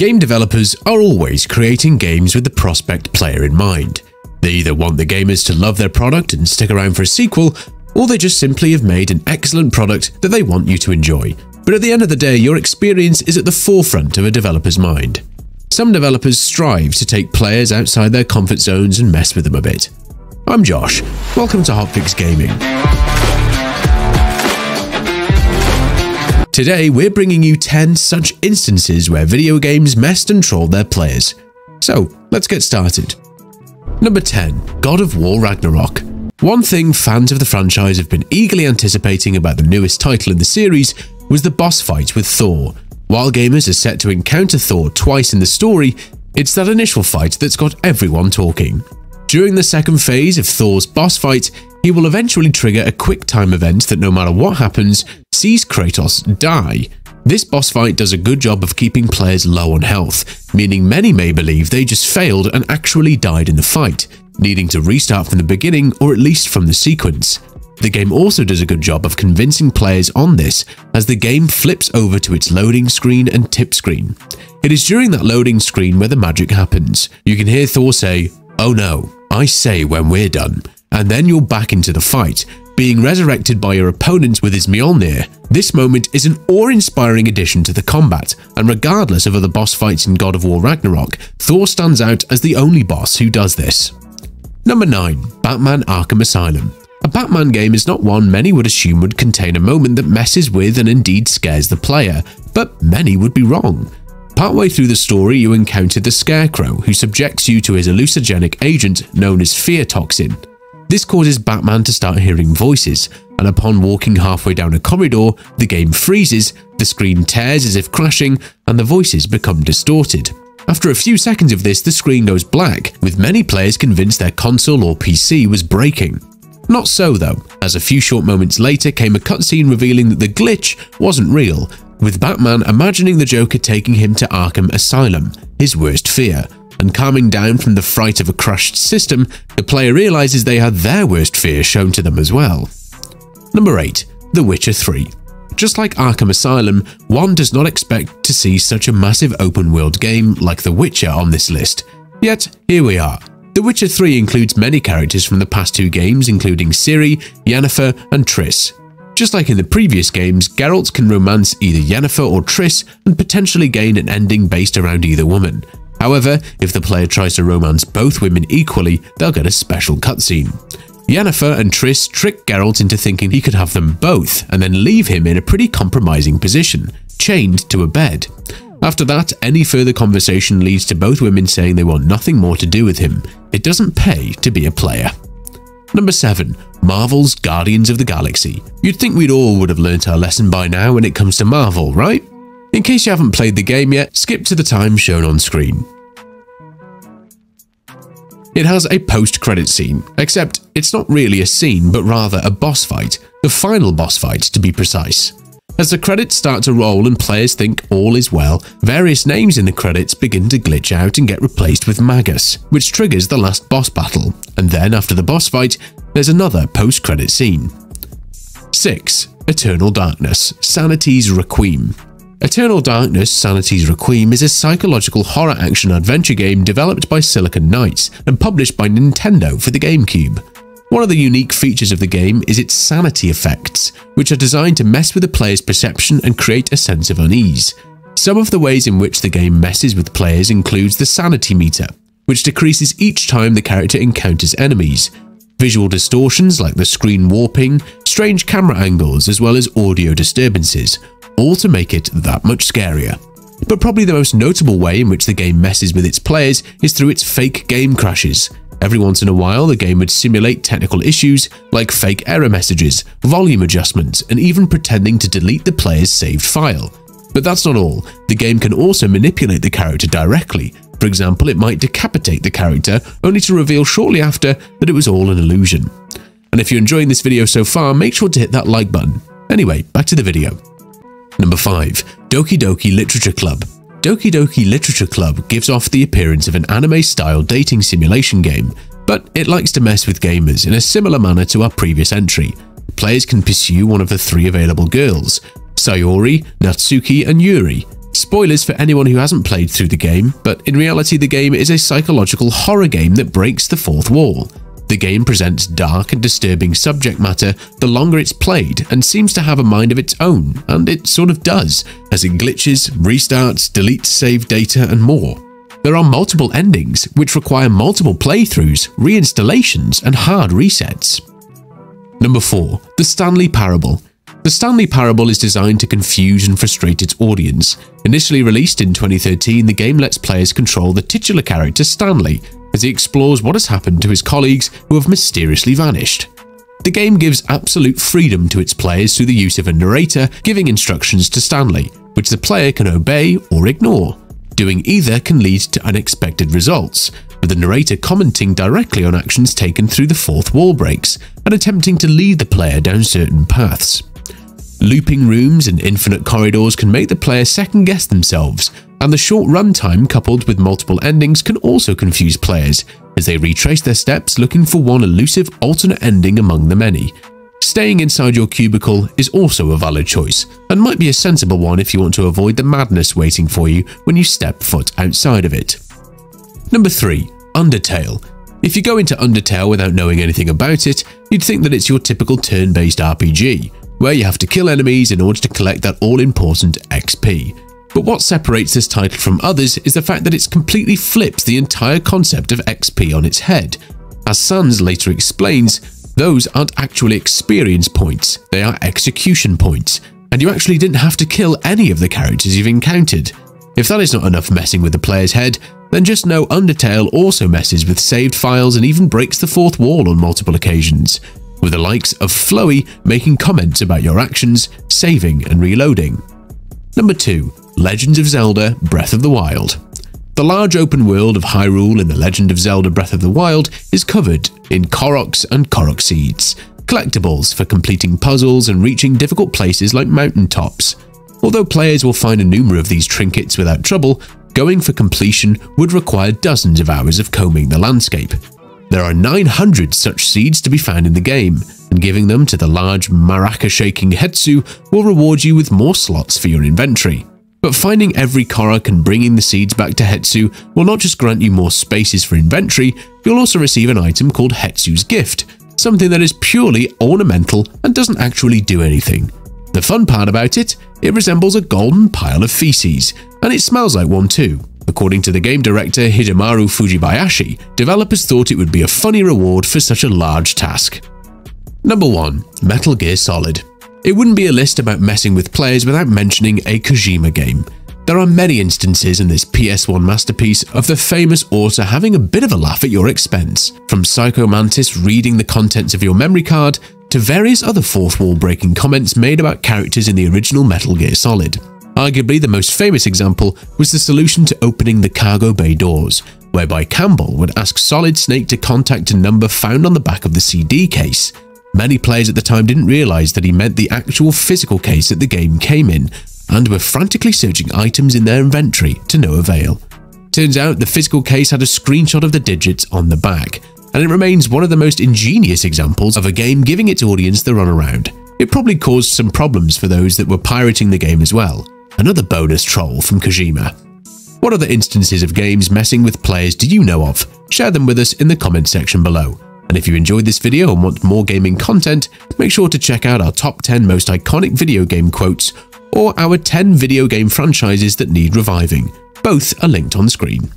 Game developers are always creating games with the prospect player in mind. They either want the gamers to love their product and stick around for a sequel, or they just simply have made an excellent product that they want you to enjoy. But at the end of the day, your experience is at the forefront of a developer's mind. Some developers strive to take players outside their comfort zones and mess with them a bit. I'm Josh. Welcome to Hotfix Gaming. Today, we're bringing you 10 such instances where video games messed and trolled their players. So, let's get started. Number 10. God of War Ragnarok. One thing fans of the franchise have been eagerly anticipating about the newest title in the series was the boss fight with Thor. While gamers are set to encounter Thor twice in the story, it's that initial fight that's got everyone talking. During the second phase of Thor's boss fight, he will eventually trigger a quick time event that no matter what happens, sees Kratos die. This boss fight does a good job of keeping players low on health, meaning many may believe they just failed and actually died in the fight, needing to restart from the beginning or at least from the sequence. The game also does a good job of convincing players on this as the game flips over to its loading screen and tip screen. It is during that loading screen where the magic happens. You can hear Thor say, Oh no, I say when we're done, and then you're back into the fight, being resurrected by your opponent with his Mjolnir. This moment is an awe-inspiring addition to the combat, and regardless of other boss fights in God of War Ragnarok, Thor stands out as the only boss who does this. Number 9. Batman Arkham Asylum a Batman game is not one many would assume would contain a moment that messes with and indeed scares the player, but many would be wrong. Partway through the story, you encounter the Scarecrow, who subjects you to his hallucinogenic agent known as Fear Toxin. This causes Batman to start hearing voices, and upon walking halfway down a corridor, the game freezes, the screen tears as if crashing, and the voices become distorted. After a few seconds of this, the screen goes black, with many players convinced their console or PC was breaking. Not so though, as a few short moments later came a cutscene revealing that the glitch wasn't real, with Batman imagining the Joker taking him to Arkham Asylum, his worst fear, and calming down from the fright of a crushed system, the player realizes they had their worst fear shown to them as well. Number 8. The Witcher 3 Just like Arkham Asylum, one does not expect to see such a massive open world game like The Witcher on this list. Yet, here we are, the Witcher 3 includes many characters from the past two games including Ciri, Yennefer and Triss. Just like in the previous games, Geralt can romance either Yennefer or Triss and potentially gain an ending based around either woman. However, if the player tries to romance both women equally, they'll get a special cutscene. Yennefer and Triss trick Geralt into thinking he could have them both and then leave him in a pretty compromising position, chained to a bed. After that, any further conversation leads to both women saying they want nothing more to do with him. It doesn't pay to be a player. Number 7. Marvel's Guardians of the Galaxy. You'd think we'd all would have learnt our lesson by now when it comes to Marvel, right? In case you haven't played the game yet, skip to the time shown on screen. It has a post-credit scene, except it's not really a scene but rather a boss fight, the final boss fight to be precise. As the credits start to roll and players think all is well, various names in the credits begin to glitch out and get replaced with Magus, which triggers the last boss battle, and then after the boss fight, there's another post-credit scene. 6. Eternal Darkness Sanity's Requiem Eternal Darkness Sanity's Requiem is a psychological horror action adventure game developed by Silicon Knights and published by Nintendo for the GameCube. One of the unique features of the game is its sanity effects, which are designed to mess with the player's perception and create a sense of unease. Some of the ways in which the game messes with players includes the sanity meter, which decreases each time the character encounters enemies, visual distortions like the screen warping, strange camera angles, as well as audio disturbances, all to make it that much scarier. But probably the most notable way in which the game messes with its players is through its fake game crashes. Every once in a while, the game would simulate technical issues like fake error messages, volume adjustments, and even pretending to delete the player's saved file. But that's not all. The game can also manipulate the character directly. For example, it might decapitate the character, only to reveal shortly after that it was all an illusion. And if you're enjoying this video so far, make sure to hit that like button. Anyway, back to the video. Number 5. Doki Doki Literature Club Doki Doki Literature Club gives off the appearance of an anime-style dating simulation game, but it likes to mess with gamers in a similar manner to our previous entry. Players can pursue one of the three available girls, Sayori, Natsuki, and Yuri. Spoilers for anyone who hasn't played through the game, but in reality the game is a psychological horror game that breaks the fourth wall. The game presents dark and disturbing subject matter the longer it's played and seems to have a mind of its own, and it sort of does, as it glitches, restarts, deletes save data and more. There are multiple endings, which require multiple playthroughs, reinstallations, and hard resets. Number 4. The Stanley Parable the Stanley Parable is designed to confuse and frustrate its audience. Initially released in 2013, the game lets players control the titular character Stanley as he explores what has happened to his colleagues who have mysteriously vanished. The game gives absolute freedom to its players through the use of a narrator giving instructions to Stanley, which the player can obey or ignore. Doing either can lead to unexpected results, with the narrator commenting directly on actions taken through the fourth wall breaks and attempting to lead the player down certain paths. Looping rooms and infinite corridors can make the player second guess themselves, and the short runtime coupled with multiple endings can also confuse players as they retrace their steps looking for one elusive alternate ending among the many. Staying inside your cubicle is also a valid choice, and might be a sensible one if you want to avoid the madness waiting for you when you step foot outside of it. Number 3. Undertale. If you go into Undertale without knowing anything about it, you'd think that it's your typical turn-based RPG, where you have to kill enemies in order to collect that all-important XP. But what separates this title from others is the fact that it completely flips the entire concept of XP on its head. As Sans later explains, those aren't actually experience points, they are execution points, and you actually didn't have to kill any of the characters you've encountered. If that is not enough messing with the player's head, then just know Undertale also messes with saved files and even breaks the fourth wall on multiple occasions with the likes of Flowey making comments about your actions, saving and reloading. Number 2. Legends of Zelda Breath of the Wild The large open world of Hyrule in The Legend of Zelda Breath of the Wild is covered in Koroks and Korok Seeds, collectibles for completing puzzles and reaching difficult places like mountain tops. Although players will find a number of these trinkets without trouble, going for completion would require dozens of hours of combing the landscape, there are 900 such seeds to be found in the game, and giving them to the large maraca-shaking Hestu will reward you with more slots for your inventory. But finding every Korok and bringing the seeds back to Hestu will not just grant you more spaces for inventory, you'll also receive an item called Hestu's Gift, something that is purely ornamental and doesn't actually do anything. The fun part about it, it resembles a golden pile of feces, and it smells like one too. According to the game director Hidemaro Fujibayashi, developers thought it would be a funny reward for such a large task. Number 1. Metal Gear Solid It wouldn't be a list about messing with players without mentioning a Kojima game. There are many instances in this PS1 masterpiece of the famous author having a bit of a laugh at your expense, from Psycho Mantis reading the contents of your memory card to various other fourth wall breaking comments made about characters in the original Metal Gear Solid. Arguably the most famous example was the solution to opening the cargo bay doors, whereby Campbell would ask Solid Snake to contact a number found on the back of the CD case. Many players at the time didn't realise that he meant the actual physical case that the game came in, and were frantically searching items in their inventory to no avail. Turns out the physical case had a screenshot of the digits on the back, and it remains one of the most ingenious examples of a game giving its audience the runaround. It probably caused some problems for those that were pirating the game as well, another bonus troll from Kojima. What other instances of games messing with players do you know of? Share them with us in the comments section below. And if you enjoyed this video and want more gaming content, make sure to check out our top 10 most iconic video game quotes or our 10 video game franchises that need reviving. Both are linked on screen.